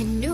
and new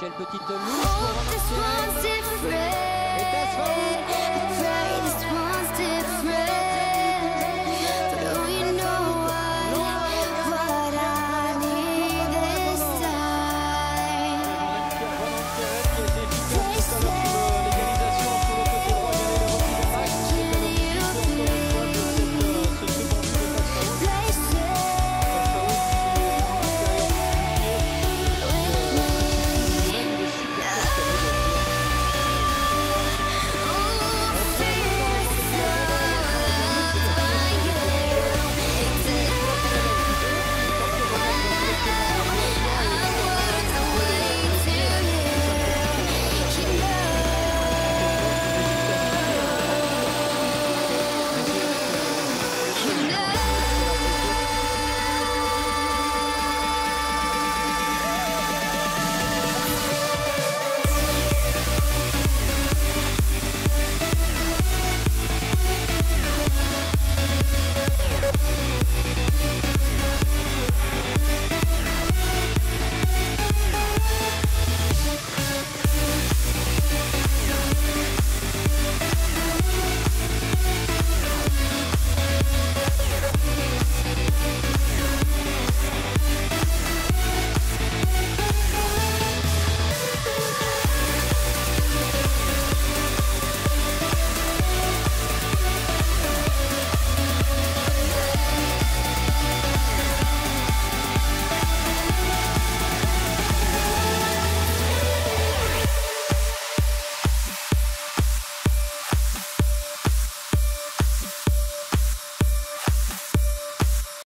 Michel Petite Louche. Oh,